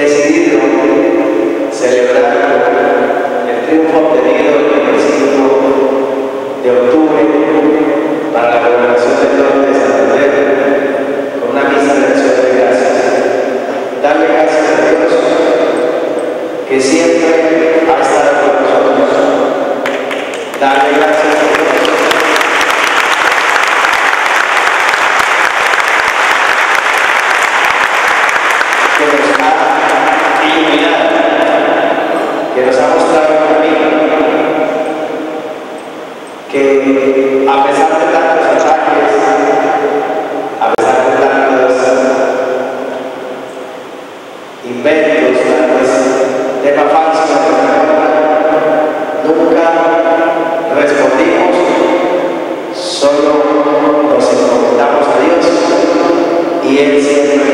decidido celebrar el triunfo obtenido el 25 de octubre para la gobernación del norte de Santander con una misa de de gracias. Darle gracias a Dios que siempre ha estado con nosotros. Darle gracias a Dios que nos ha iluminado, que nos ha mostrado el camino, que a pesar de tantos ataques, a pesar de tantos inventos, tantos temas falsos, nunca respondimos, solo nos encomendamos a Dios y Él siempre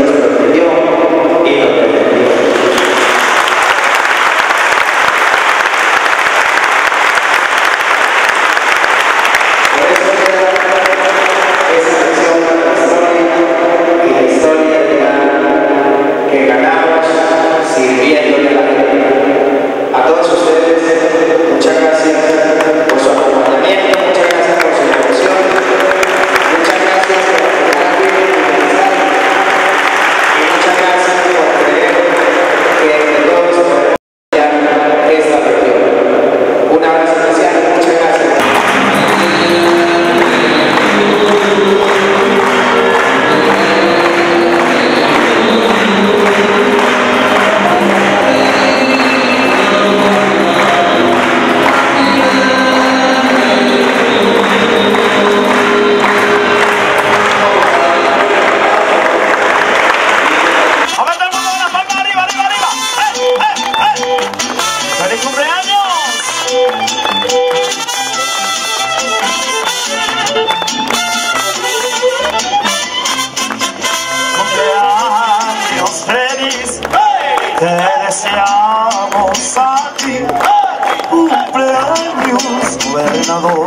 gobernador,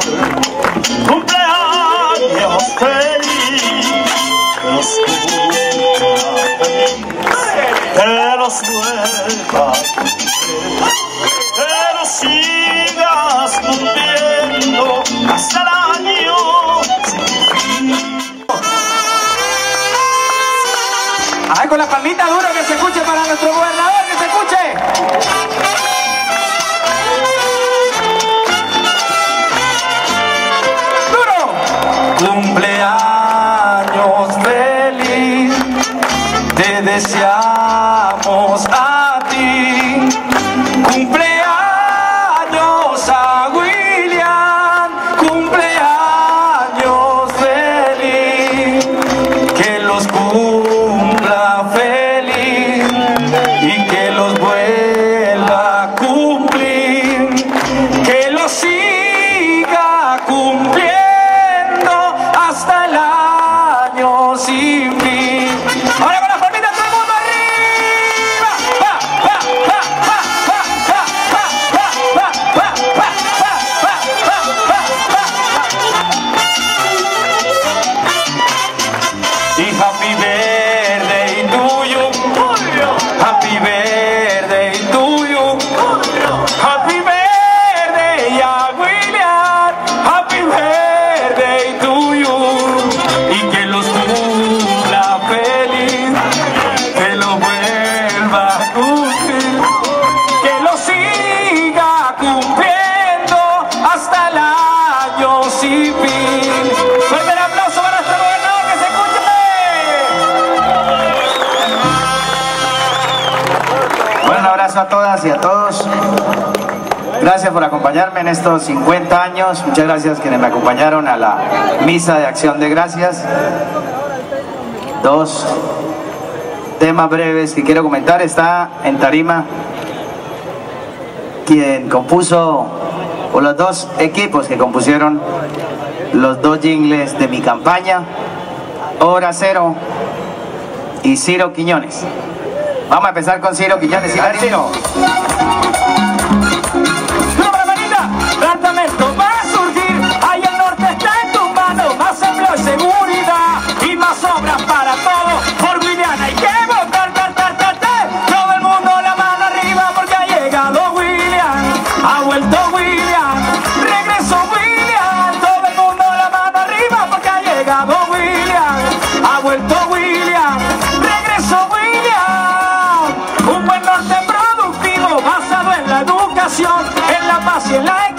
cumpleaños feliz, que los cumpla que los vuelva que los sigas cumpliendo hasta el año. Ay, con la palmita duro que se escuche para nuestro gobernador, que se escuche. Cumpleaños feliz, te deseamos todas y a todos. Gracias por acompañarme en estos 50 años. Muchas gracias quienes me acompañaron a la misa de acción de gracias. Dos temas breves que quiero comentar. Está en tarima quien compuso, o los dos equipos que compusieron los dos jingles de mi campaña, Hora Cero y Ciro Quiñones. Vamos a empezar con Ciro Quiñones. Ver, la educación, en la paz y en la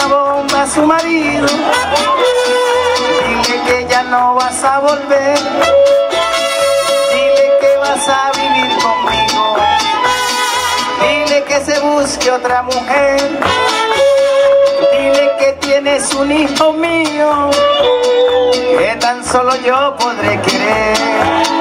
una bomba a su marido. Dile que ya no vas a volver. Dile que vas a vivir conmigo. Dile que se busque otra mujer. Dile que tienes un hijo mío. Que tan solo yo podré querer.